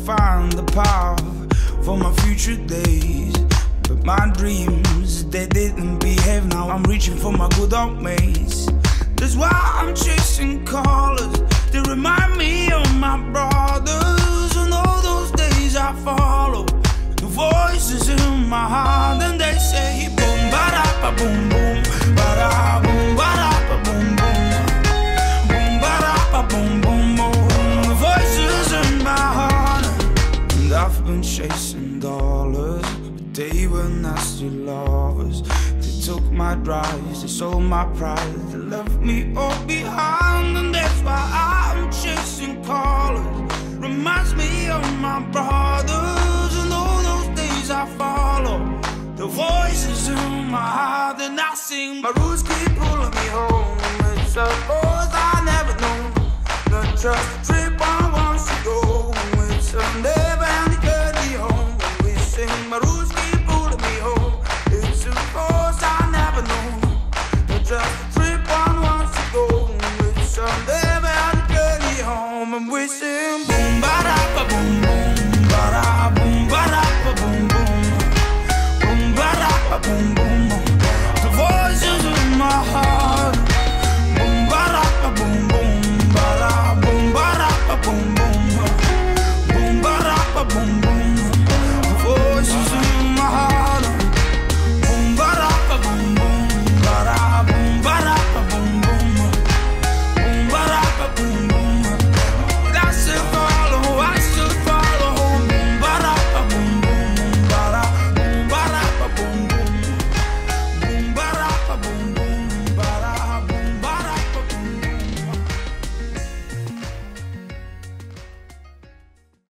find the power for my future days. But my dreams, they didn't behave. Now I'm reaching for my good old mates. That's why I'm chasing colors. Been chasing dollars, but they were nasty lovers. They took my drives, they sold my pride, they left me all behind, and that's why I'm chasing colors. Reminds me of my brothers and all those days I follow. The voices in my heart, and I sing. My roots keep pulling me home. It's a voice I never know. Not just Boom, ba-da-ba-boom, boom, ba-da-boom, ba-da-ba-boom.